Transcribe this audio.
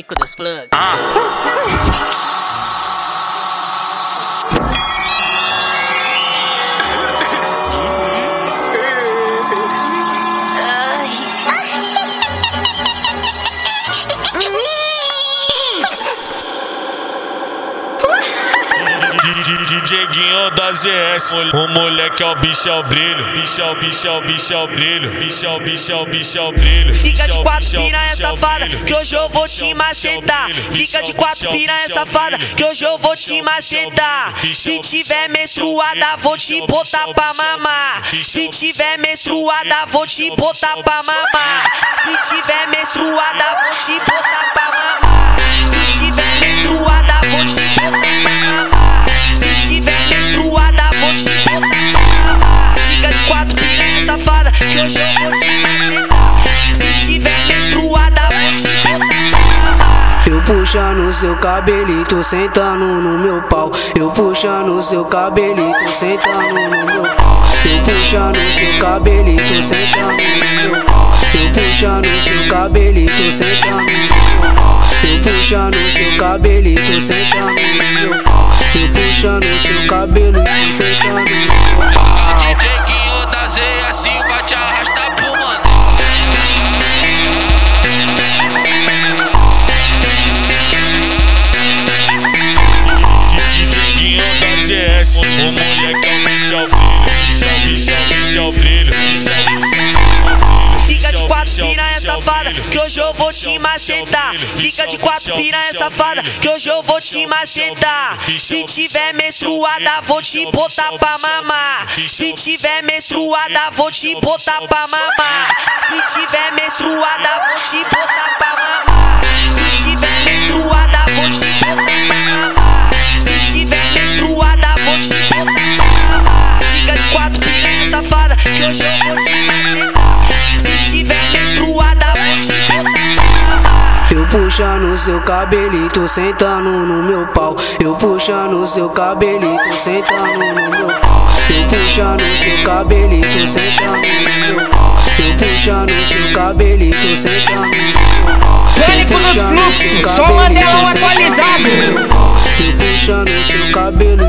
mecânico plugs. Ah. Dieguinho da ZS, o moleque é o bicho é o brilho, bicho é o bicho é o bicho é o brilho, bicho é o bicho é o bicho é o brilho. Fica de quatro piranha safada, que hoje eu vou te macetar. Fica de quatro piranha safada, que hoje eu vou te macetar. Se tiver menstruada, vou te botar pra mamar. Se tiver menstruada, vou te botar pra mamar. Se tiver menstruada, vou te botar pra mamar. Se tiver menstruada, Se tiver menstruada. Eu puxando seu cabelito, sentando no meu pau. Eu puxando seu cabelito, sentando no meu pau. Eu puxando seu cabelito, sentando no meu pau. Eu puxando seu cabelito, sentando no meu pau. Eu puxando seu cabelito, sentando no meu pau. Eu puxando seu cabelito, sentando é o bicho é o brilho. Fica de quatro piranha safada, que hoje eu vou te macetar. Fica de quatro piranha safada, que hoje eu vou te macetar. Se tiver menstruada, vou te botar pra mamar. Se tiver menstruada, vou te botar pra mamar. Se tiver menstruada, vou te botar pra mamar. Puxando seu cabelito, sentando no meu pau. Eu puxando seu cabelito, sentando no meu pau. Eu puxando seu cabelito, sentando no meu pau. Eu puxando seu cabelito, sentando no meu pau. Pânico nos fluxos, só Mandelão atualizado. Eu puxando seu cabelo